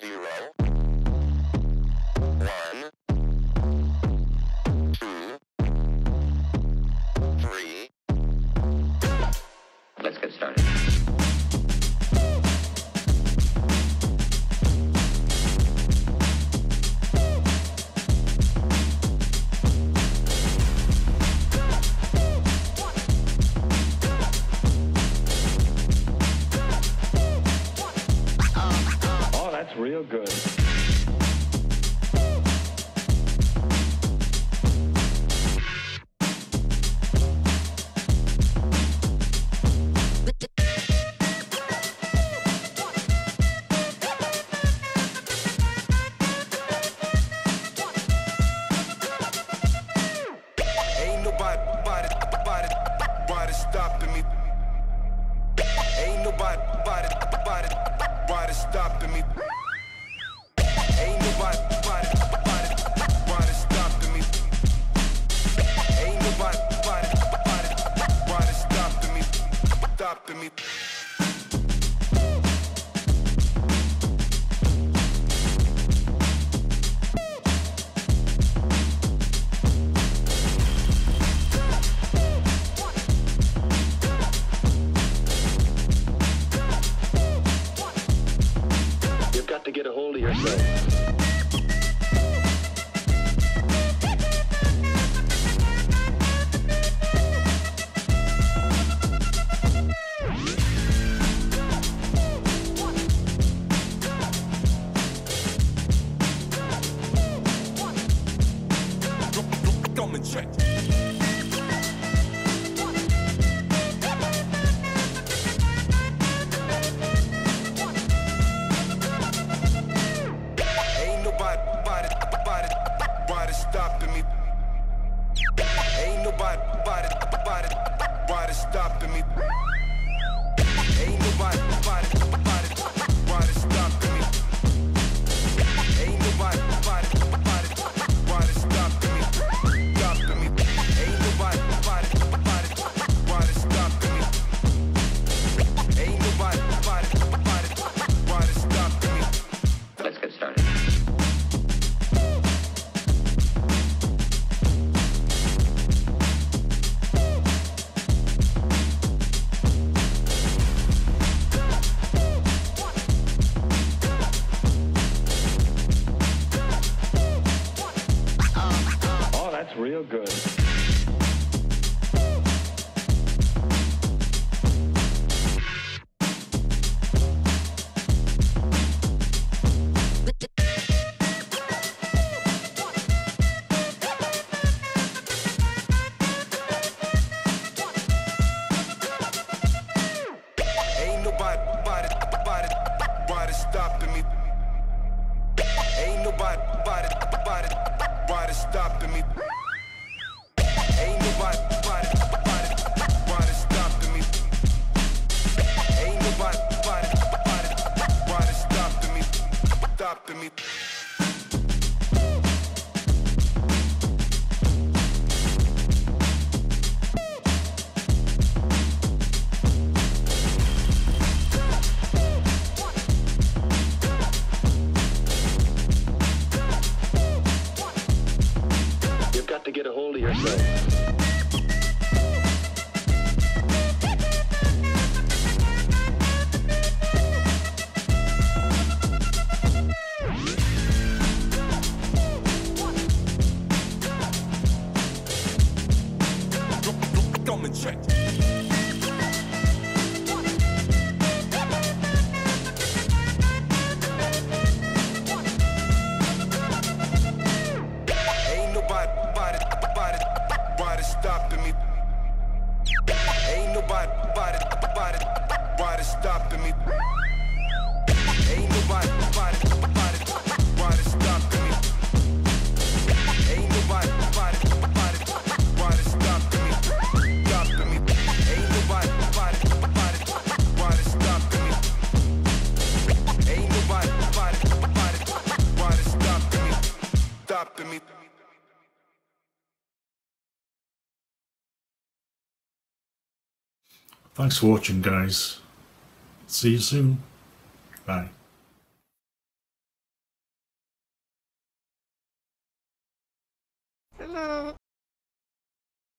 zero, real good. Stopping me. Get a hold of yourself. Ain't nobody, body, body, body stopping me. Ain't nobody, body, nobody, body, body, body stopping me. Ain't nobody, body, body, stopping me. Ain't nobody, body, body, body stopping me. Stopping me. Get a hold of yourself. Nobody, body, body, body stopping me. Ain't nobody, body, me. Ain't nobody, body, me. Stopping me. Ain't nobody, body, body, body stopping me. Ain't nobody, body, me. Stopping me. Thanks for watching, guys. See you soon. Bye. Hello.